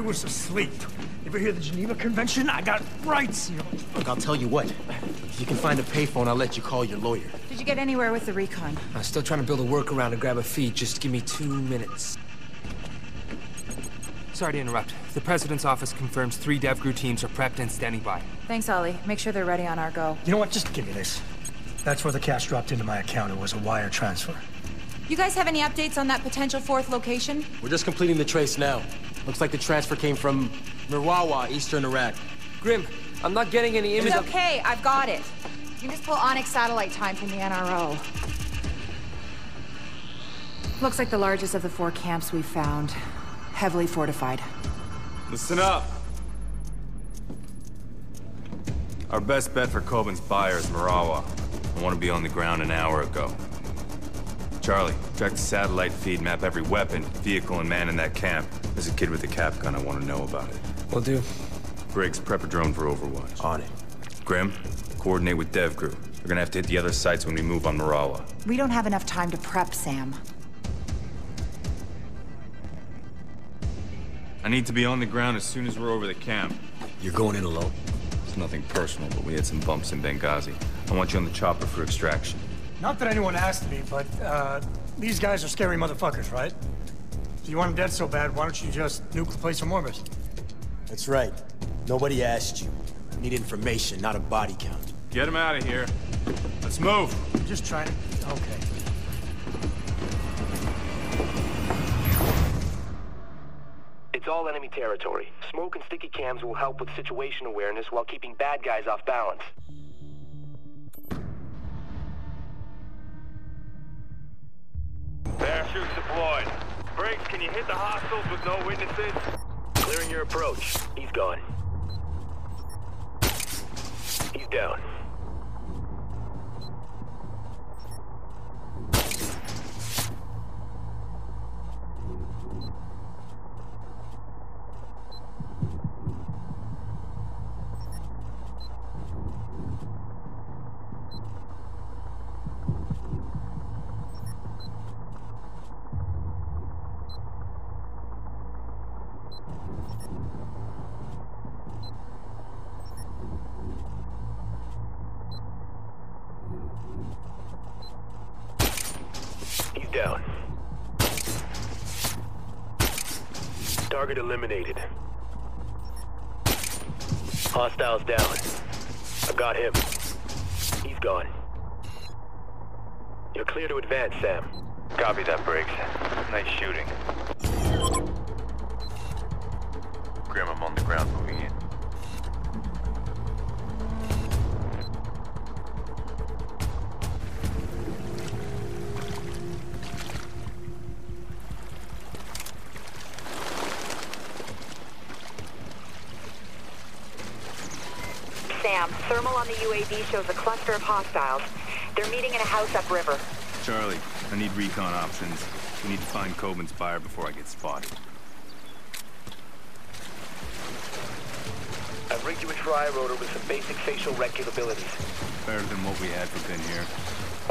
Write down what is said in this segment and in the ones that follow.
I was asleep. Ever hear the Geneva Convention? I got rights, you know. Look, I'll tell you what. If you can find a payphone, I'll let you call your lawyer. Did you get anywhere with the recon? I'm still trying to build a workaround to grab a feed. Just give me two minutes. Sorry to interrupt. The President's office confirms three DevGru teams are prepped and standing by. Thanks, Ollie. Make sure they're ready on our go. You know what? Just give me this. That's where the cash dropped into my account. It was a wire transfer. You guys have any updates on that potential fourth location? We're just completing the trace now. Looks like the transfer came from Mirawa, eastern Iraq. Grim, I'm not getting any images. It's okay, I've got it. You can just pull Onyx satellite time from the NRO. Looks like the largest of the four camps we've found. Heavily fortified. Listen up. Our best bet for Kobin's buyer is Mirawa. I want to be on the ground an hour ago. Charlie, track the satellite feed, map every weapon, vehicle, and man in that camp. There's a kid with a cap gun I want to know about it. Will do. Briggs, prep a drone for Overwatch. On it. Grim, coordinate with DevGru. We're gonna have to hit the other sites when we move on Mirawa. We don't have enough time to prep, Sam. I need to be on the ground as soon as we're over the camp. You're going in alone? It's nothing personal, but we had some bumps in Benghazi. I want you on the chopper for extraction. Not that anyone asked me, but, uh, these guys are scary motherfuckers, right? If you want them dead so bad, why don't you just nuke the place from orbit? That's right. Nobody asked you. We need information, not a body count. Get him out of here. Let's move. I'm just trying to... Okay. It's all enemy territory. Smoke and sticky cams will help with situation awareness while keeping bad guys off balance. Parachutes deployed. Briggs, can you hit the hostiles with no witnesses? Clearing your approach. He's gone. He's down. He's down. Target eliminated. Hostiles down. I got him. He's gone. You're clear to advance, Sam. Copy that, Briggs. Nice shooting. Grim, I'm on the ground moving in. Thermal on the UAV shows a cluster of hostiles. They're meeting in a house upriver. Charlie, I need recon options. We need to find Kobin's buyer before I get spotted. I've rigged you a tri-rotor with some basic facial rec capabilities. Better than what we had for Pin here.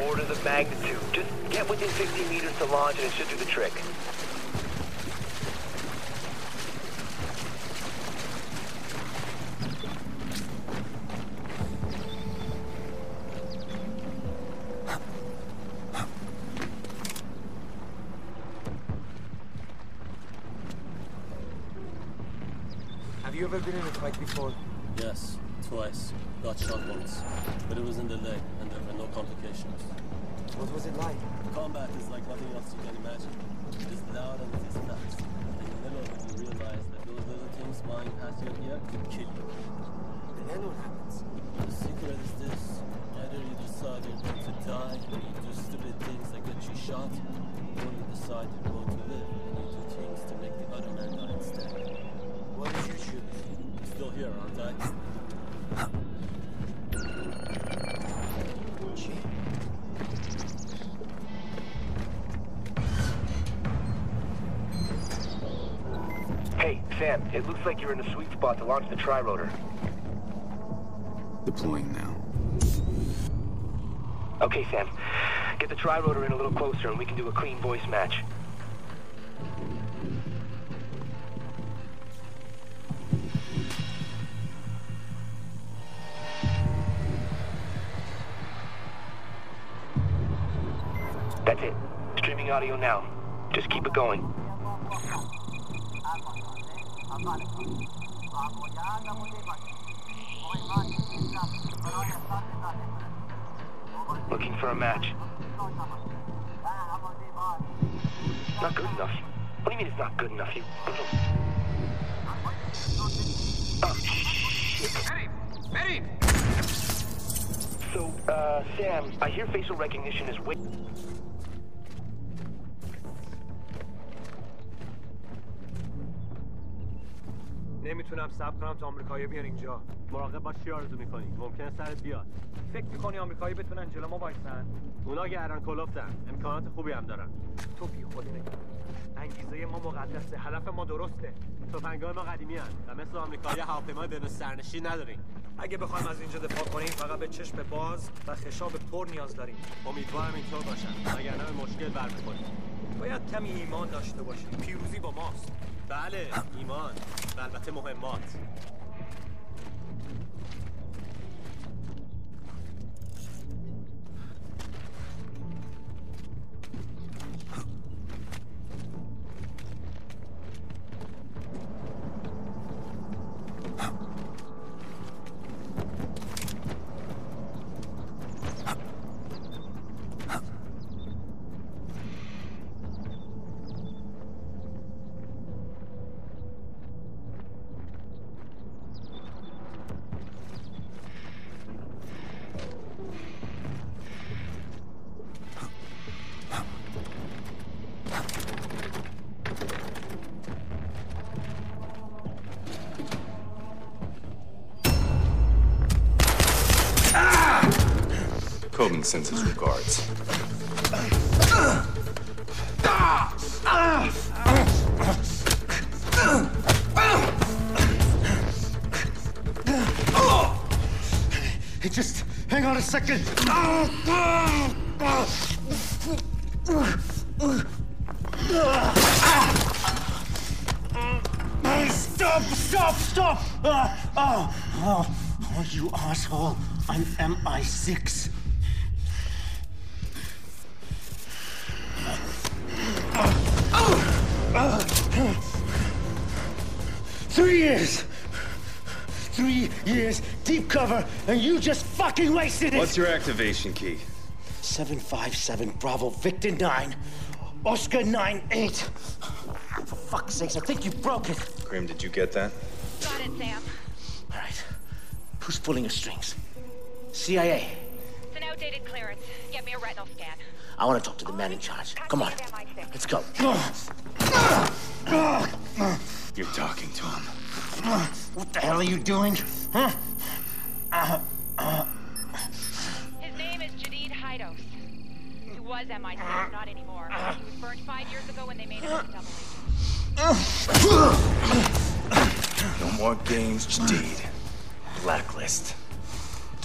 Orders of magnitude. Just get within 50 meters to launch and it should do the trick. Then what happens? The secret is this. Either you decide you're going to die, and you do stupid things that get you shot, or you decide you're going to live, and you do things to make the other man die instead. What did you choose? I'm still here, aren't I? Hey, Sam, it looks like you're in a sweet spot to launch the tri-rotor. Deploying now. Okay, Sam. Get the tri-rotor in a little closer and we can do a clean voice match. That's it. Streaming audio now. Just keep it going. Looking for a match. Not good enough. What do you mean it's not good enough, you... Oh, shit. So, uh, Sam, I hear facial recognition is way... نمی‌تونم صبر کنم تا آمریکایی بیان اینجا. مراقب باش چی آرزو می‌کنی؟ ممکنه سرت بیاد. فکر می‌کنی آمریکایی بتونن جلو ما وایسن؟ اونا گردن کلفتن امکانات خوبی هم دارن. تو بی خودی نگران انگیزه ما مقدسه هدف ما درسته. تفنگای ما قدیمی هن و مثل آمریکایی هواپیمای بدون سرنشین نداریم. اگه بخوایم از اینجا دفاع کنیم فقط به چشم باز و خشاب پر نیاز داریم. امیدوارم اینطور باشن وگرنه مشکل برمیخوریم. باید کمی ایمان داشته باشیم. پیروزی با ماست. بله ایمان. البته مهمات sends his regards. Hey, just hang on a second. Stop! Stop! Stop! Oh, oh, oh, you asshole! I'm MI6. Years. Three years deep cover, and you just fucking wasted it. What's your activation key? 757 Bravo Victor 9 Oscar 9 8. For fuck's sakes, I think you broke it. Grim, did you get that? Got it, Sam. All right. Who's pulling the strings? CIA. It's an outdated clearance. Get me a retinal scan. I want to talk to the man in charge. Come on. Let's go. You're talking to him. What the hell are you doing? Huh? His name is Jadid Hidos. He was MI6, not anymore. He was burned five years ago when they made him a double agent. No more games, Jadid. Blacklist.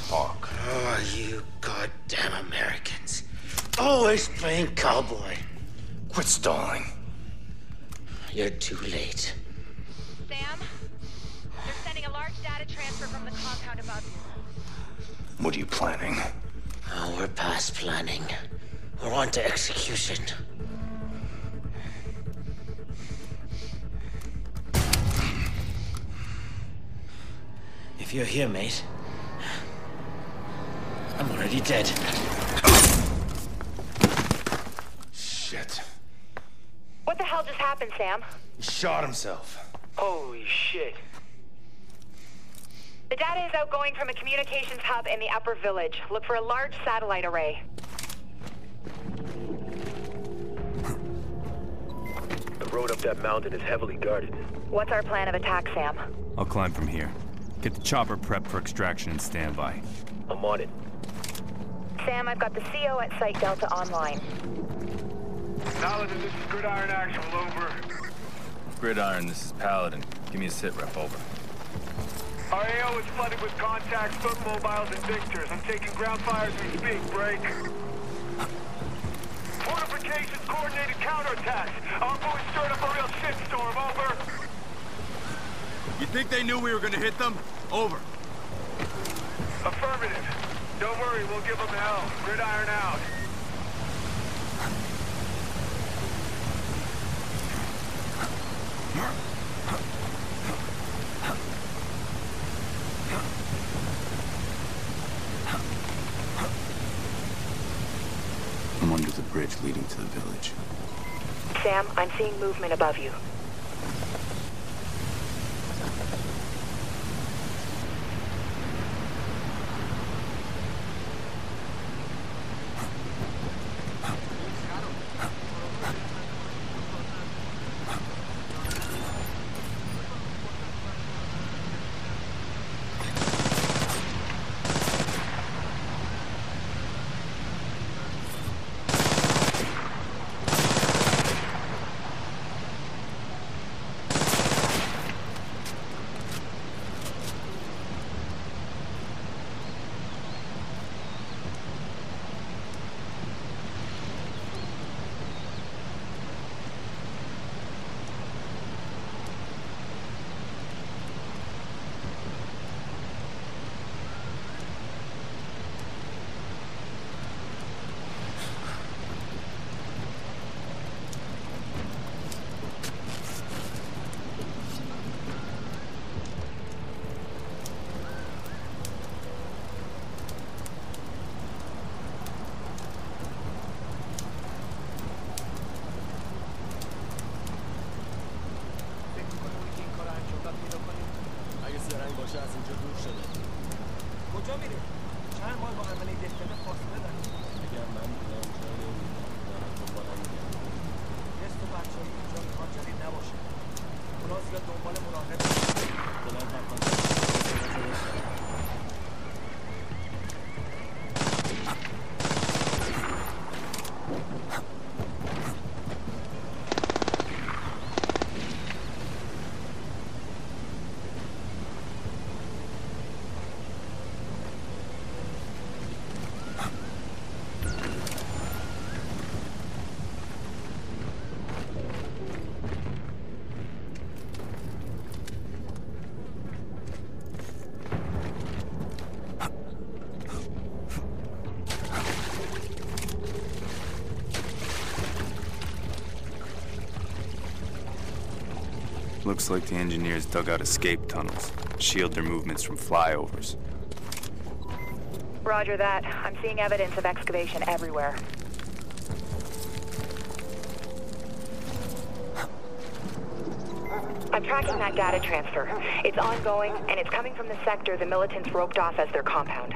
Talk. Oh, you goddamn Americans. Always playing cowboy. Quit stalling. You're too late. What are you planning? Oh, we're past planning. We're on to execution. If you're here, mate, I'm already dead. Shit. What the hell just happened, Sam? He shot himself. Holy shit. The data is outgoing from a communications hub in the upper village. Look for a large satellite array. The road up that mountain is heavily guarded. What's our plan of attack, Sam? I'll climb from here. Get the chopper prepped for extraction and standby. I'm on it. Sam, I've got the CO at Site Delta online. Paladin, this is Gridiron Actual, over. Gridiron, this is Paladin. Give me a sit rep, over. Our AO is flooded with contacts, foot mobiles, and victors. I'm taking ground fire as we speak, break. Fortifications coordinated counterattacks. Our boys stirred up a real shitstorm, over. You think they knew we were gonna hit them? Over. Affirmative. Don't worry, we'll give them hell. Gridiron out. Huh? Bridge leading to the village. Sam, I'm seeing movement above you. Looks like the engineers dug out escape tunnels. Shield their movements from flyovers. Roger that. I'm seeing evidence of excavation everywhere. I'm tracking that data transfer. It's ongoing, and it's coming from the sector the militants roped off as their compound.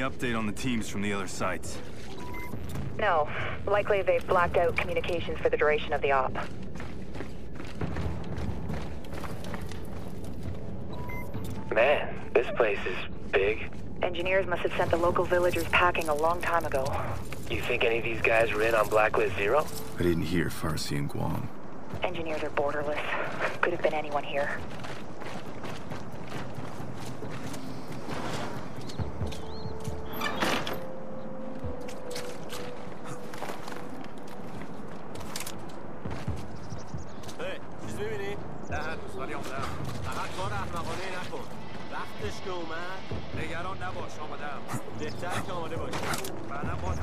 Any update on the teams from the other sites? No. Likely they've blacked out communications for the duration of the op. Man, this place is big. Engineers must have sent the local villagers packing a long time ago. You think any of these guys were in on Blacklist Zero? I didn't hear Farsi and Guam. Engineers are borderless. Could have been anyone here. اومد؟ نگران نباش آمادم بهتر که آماده باشی. بعدا با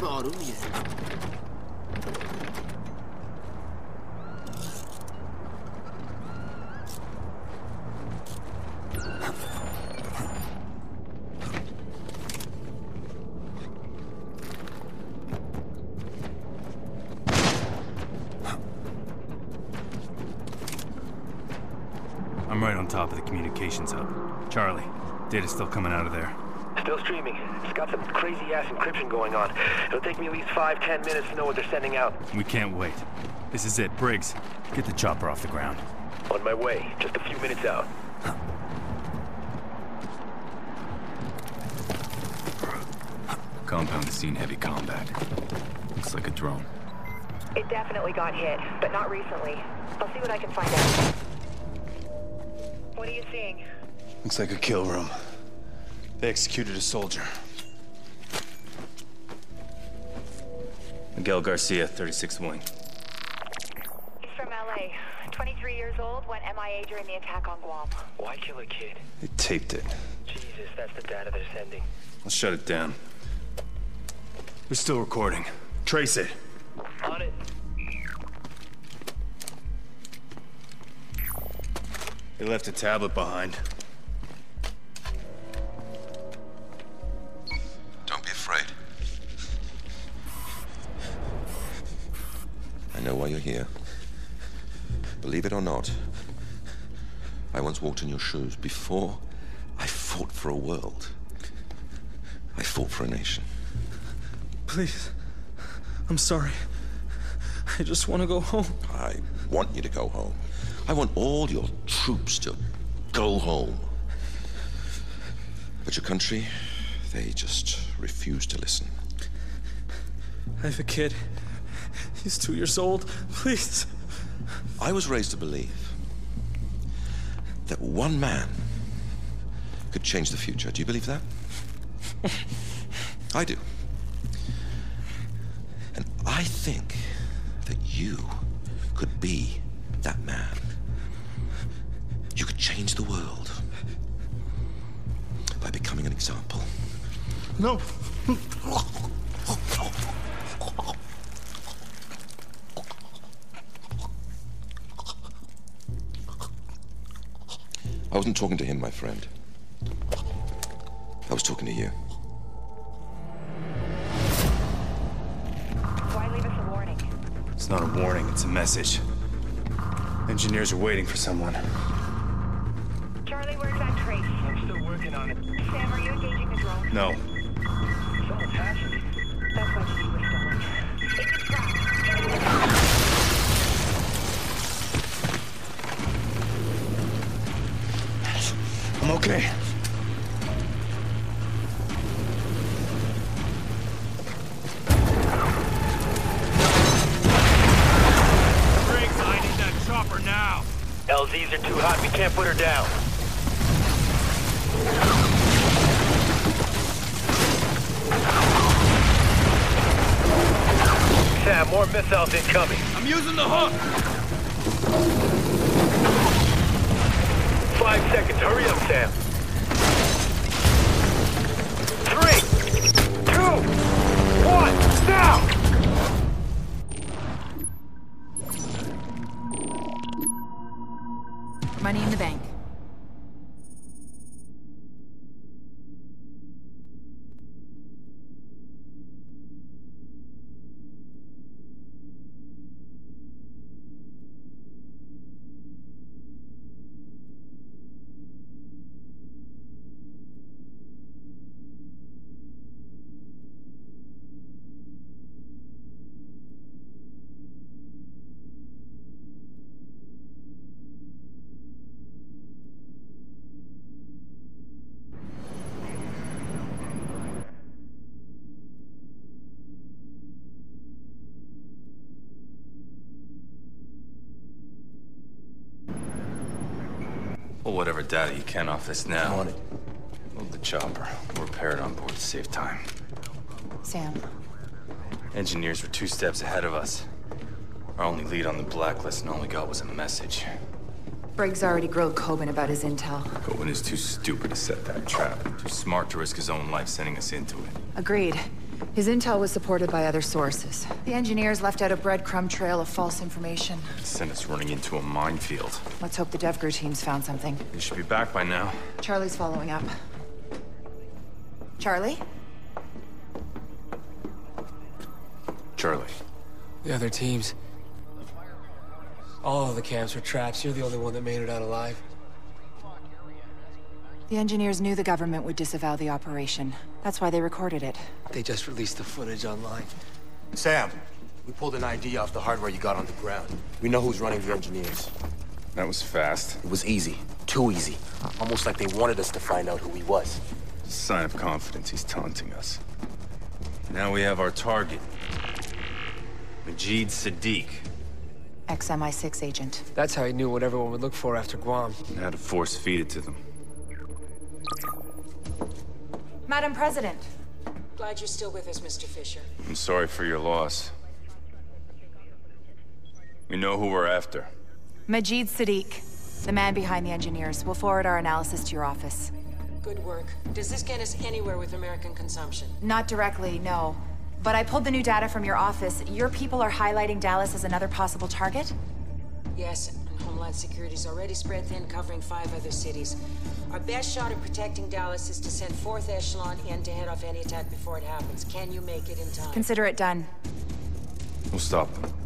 شب آرومیه I'm right on top of the communications hub. Charlie, data's still coming out of there. Still streaming. It's got some crazy-ass encryption going on. It'll take me at least five, ten minutes to know what they're sending out. We can't wait. This is it. Briggs, get the chopper off the ground. On my way. Just a few minutes out. Compound has seen heavy combat. Looks like a drone. It definitely got hit, but not recently. I'll see what I can find out. What are you seeing? Looks like a kill room. They executed a soldier. Miguel Garcia, 36th Wing. He's from LA. 23 years old, went MIA during the attack on Guam. Why kill a kid? They taped it. Jesus, that's the data they're sending. Let's shut it down. We're still recording. Trace it. On it. They left a tablet behind. Not, I once walked in your shoes before I fought for a world. I fought for a nation. Please. I'm sorry. I just want to go home. I want you to go home. I want all your troops to go home. But your country, they just refuse to listen. I have a kid. He's two years old. Please. I was raised to believe that one man could change the future. Do you believe that? I do. And I think that you could be that man. You could change the world by becoming an example. No. I wasn't talking to him, my friend. I was talking to you. Why leave us a warning? It's not a warning, it's a message. Engineers are waiting for someone. Charlie, where's that trace? I'm still working on it. Sam, are you engaging the drone? No. I'm okay. Briggs, I need that chopper now. LZs are too hot. We can't put her down. Sam, more missiles incoming. I'm using the hook. Five seconds. Hurry up, Sam. Three, two, one, now! Money in the bank. Pull whatever data you can off this now. On it. Load the chopper. We'll repair it on board to save time. Sam, Engineers were two steps ahead of us. Our only lead on the blacklist and all we got was a message. Briggs already grilled Kobin about his intel. Kobin is too stupid to set that trap. Too smart to risk his own life sending us into it. Agreed. His intel was supported by other sources. The engineers left out a breadcrumb trail of false information. Sent us running into a minefield. Let's hope the DevGru teams found something. They should be back by now. Charlie's following up. Charlie? Charlie. The other teams. All of the camps were traps. You're the only one that made it out alive. The engineers knew the government would disavow the operation. That's why they recorded it. They just released the footage online. Sam, we pulled an ID off the hardware you got on the ground. We know who's running the engineers. That was fast. It was easy. Too easy. Almost like they wanted us to find out who he was. Sign of confidence he's taunting us. Now we have our target. Majid Sadiq. Ex-MI6 agent. That's how he knew what everyone would look for after Guam. And had to force feed it to them. Madam President. Glad you're still with us, Mr. Fisher. I'm sorry for your loss. We know who we're after. Majid Sadiq, the man behind the engineers. We'll forward our analysis to your office. Good work. Does this get us anywhere with American consumption? Not directly, no. But I pulled the new data from your office. Your people are highlighting Dallas as another possible target? Yes, and Homeland Security's already spread thin, covering five other cities. Our best shot at protecting Dallas is to send fourth echelon in to head off any attack before it happens. Can you make it in time? Consider it done. We'll stop them.